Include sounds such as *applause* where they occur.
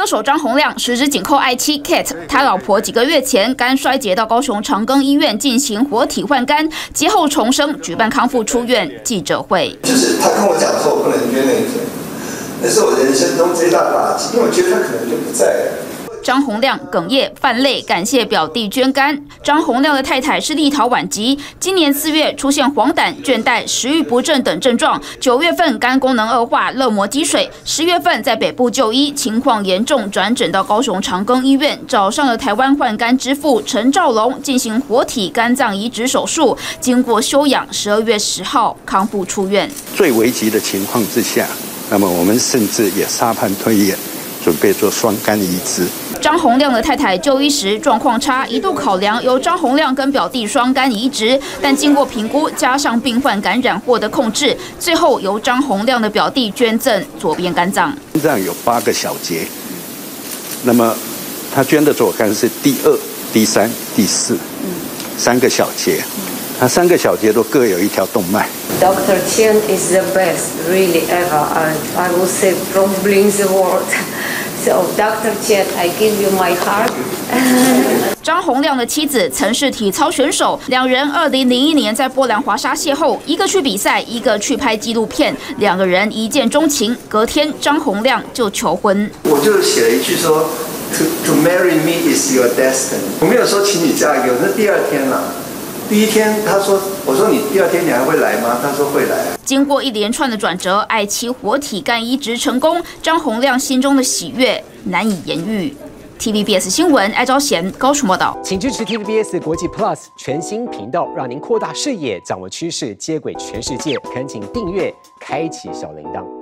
歌手张洪亮十指紧扣爱妻 Kate，他老婆几个月前肝衰竭到高雄长庚医院进行活体换肝，节后重生，举办康复出院记者会。就是他跟我讲说，我不能约那一天，那是我人生中最大的打击，因为我觉得他可能就不在了。张洪亮哽咽泛泪，感谢表弟捐肝。张洪亮的太太是立陶宛籍，今年四月出现黄疸、倦怠、食欲不振等症状，九月份肝功能恶化、肋膜积水，十月份在北部就医，情况严重，转诊到高雄长庚医院，找上了台湾换肝之父陈兆龙进行活体肝脏移植手术，经过休养，十二月十号康复出院。最危急的情况之下，那么我们甚至也沙盘推演，准备做双肝移植。张洪亮的太太就医时状况差，一度考量由张洪亮跟表弟双肝移植，但经过评估，加上病患感染获得控制，最后由张洪亮的表弟捐赠左边肝脏。肝脏有八个小节，那么他捐的左肝是第二、第三、第四，三个小节，他三个小节都各有一条动脉。Dr. Chen is the best, really ever. I I will say probably the world. *laughs* So, Dr. Chen, I give you my heart. *laughs* 张洪亮的妻子曾是体操选手，两人二零零一年在波兰华沙邂逅，一个去比赛，一个去拍纪录片，两个人一见钟情，隔天张洪亮就求婚。我就写了一句说，To to marry me is your destiny。我没有说请你嫁给我，那第二天了。第一天，他说：“我说你第二天你还会来吗？”他说会来。经过一连串的转折，爱妻活体肝移植成功，张洪亮心中的喜悦难以言喻。TVBS 新闻艾昭贤高雄报道，请支持 TVBS 国际 Plus 全新频道，让您扩大视野，掌握趋势，接轨全世界。恳请订阅，开启小铃铛。